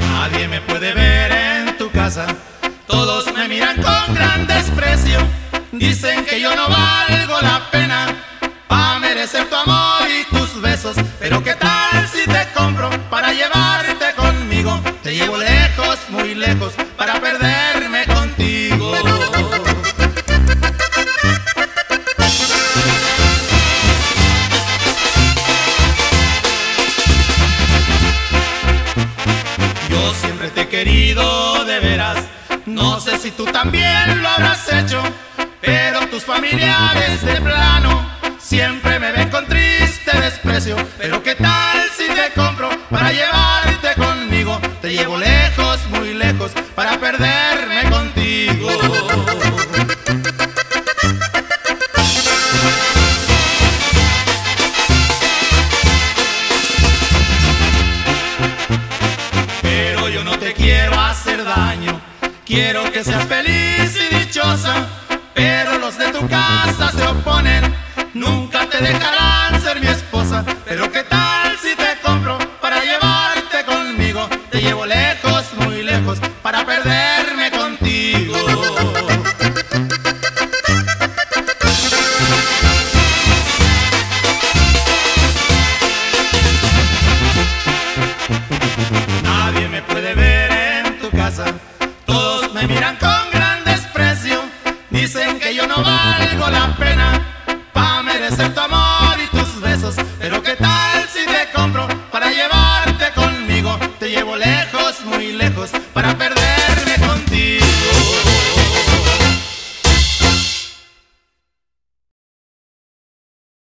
Nadie me puede ver en tu casa, todos me miran con gran desprecio. Dicen que yo no valgo la pena para merecer tu amor y tus besos. Pero qué tal si te compro para llevarte conmigo. Te llevo lejos, muy lejos, para querido de veras. No sé si tú también lo habrás hecho, pero tus familiares de plano siempre me ven con triste desprecio. Pero qué tal si te compro para llevarte conmigo. Te llevo lejos, muy lejos, para perderme quiero hacer daño, quiero que seas feliz y dichosa. Pero los de tu casa se oponen, nunca te dejarán ser mi esposa. Pero qué tal si te compro para llevarte conmigo, te llevo lejos, muy lejos, para perderme Todos me miran con gran desprecio. Dicen que yo no valgo la pena. Para merecer tu amor